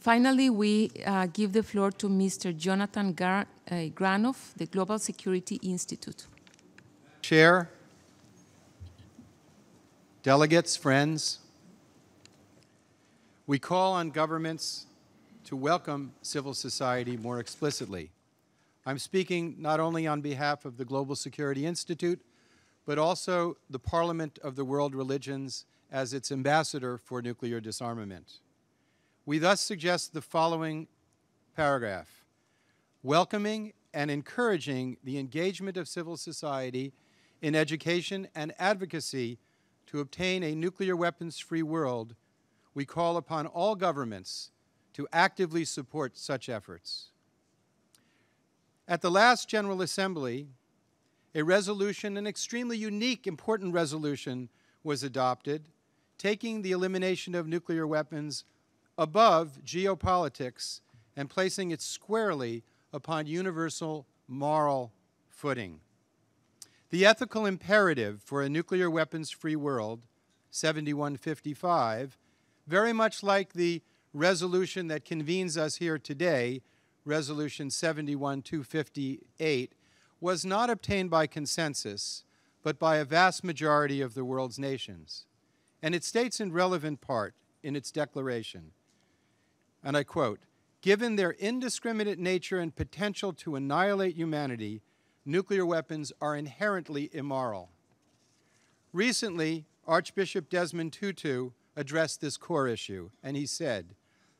Finally, we uh, give the floor to Mr. Jonathan Gar uh, Granoff, the Global Security Institute. Chair, delegates, friends, we call on governments to welcome civil society more explicitly. I'm speaking not only on behalf of the Global Security Institute, but also the Parliament of the World Religions as its ambassador for nuclear disarmament. We thus suggest the following paragraph welcoming and encouraging the engagement of civil society in education and advocacy to obtain a nuclear weapons free world, we call upon all governments to actively support such efforts. At the last General Assembly, a resolution, an extremely unique, important resolution, was adopted, taking the elimination of nuclear weapons above geopolitics and placing it squarely upon universal moral footing. The ethical imperative for a nuclear weapons free world, 7155, very much like the resolution that convenes us here today, Resolution 71258, was not obtained by consensus, but by a vast majority of the world's nations. And it states in relevant part in its declaration and I quote, given their indiscriminate nature and potential to annihilate humanity, nuclear weapons are inherently immoral. Recently, Archbishop Desmond Tutu addressed this core issue, and he said,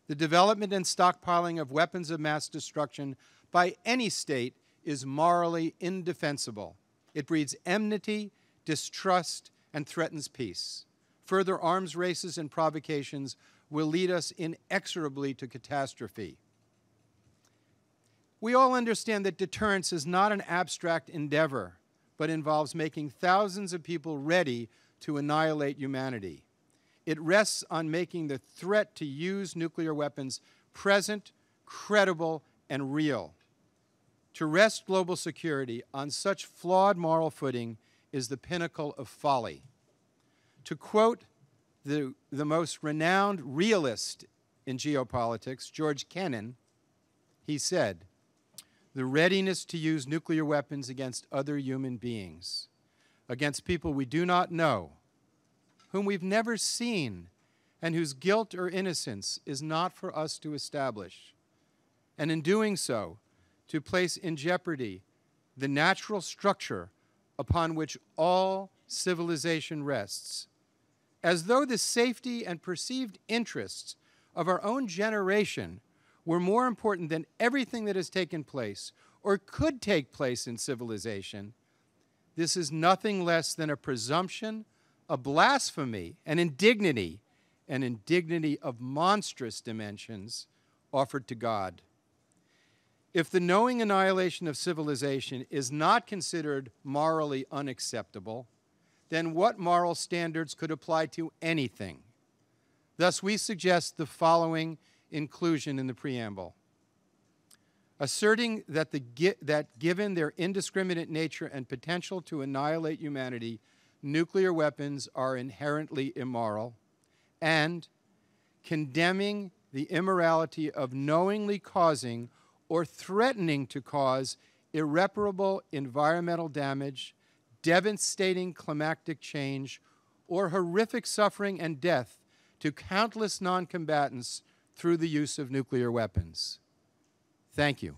the development and stockpiling of weapons of mass destruction by any state is morally indefensible. It breeds enmity, distrust, and threatens peace. Further arms races and provocations will lead us inexorably to catastrophe. We all understand that deterrence is not an abstract endeavor, but involves making thousands of people ready to annihilate humanity. It rests on making the threat to use nuclear weapons present, credible, and real. To rest global security on such flawed moral footing is the pinnacle of folly. To quote the, the most renowned realist in geopolitics, George Kennan, he said, the readiness to use nuclear weapons against other human beings, against people we do not know, whom we've never seen, and whose guilt or innocence is not for us to establish. And in doing so, to place in jeopardy the natural structure upon which all civilization rests as though the safety and perceived interests of our own generation were more important than everything that has taken place or could take place in civilization, this is nothing less than a presumption, a blasphemy, an indignity, an indignity of monstrous dimensions offered to God. If the knowing annihilation of civilization is not considered morally unacceptable, then what moral standards could apply to anything? Thus, we suggest the following inclusion in the preamble. Asserting that, the, that given their indiscriminate nature and potential to annihilate humanity, nuclear weapons are inherently immoral, and condemning the immorality of knowingly causing or threatening to cause irreparable environmental damage devastating climactic change, or horrific suffering and death to countless non combatants through the use of nuclear weapons. Thank you.